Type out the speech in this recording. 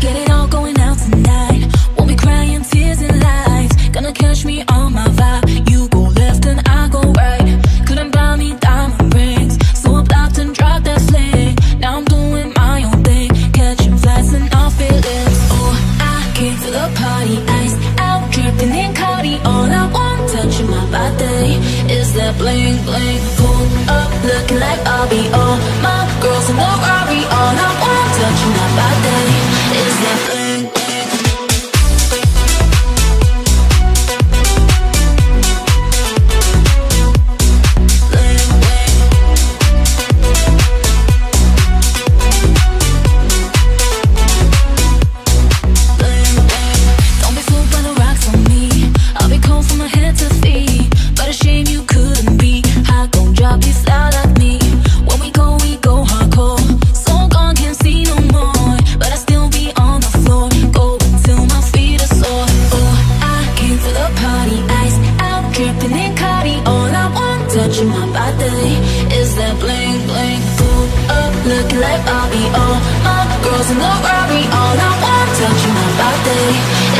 Get it all going out tonight. Won't be crying tears and lights. Gonna catch me on my vibe. You go left and I go right. Couldn't buy me diamond rings. So I that Now I'm doing my own thing. Catching flights and Oh, I came for the party. Ice out, dripping in touching my Is that bling bling. Pull up looking like I'll be all There's no worry, all I want Don't you know about day